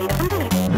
ねえ。